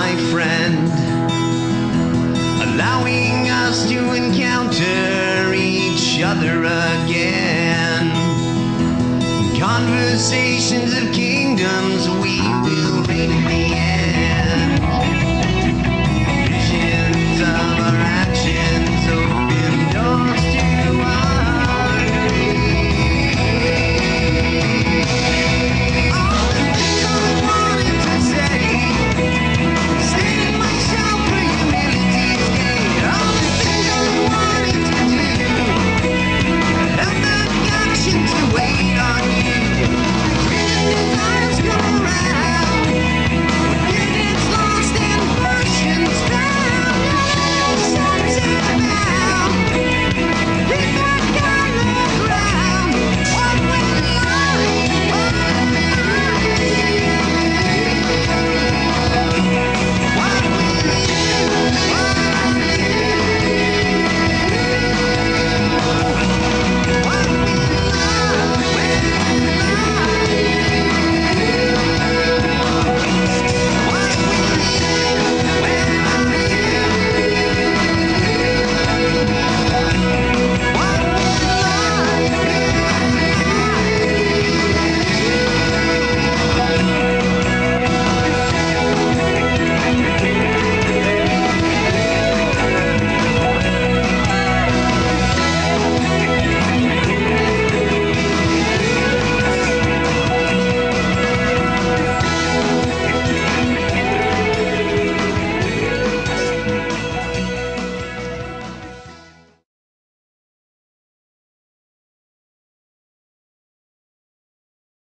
my friend, allowing us to encounter each other again. Conversations of kingdoms we will remain.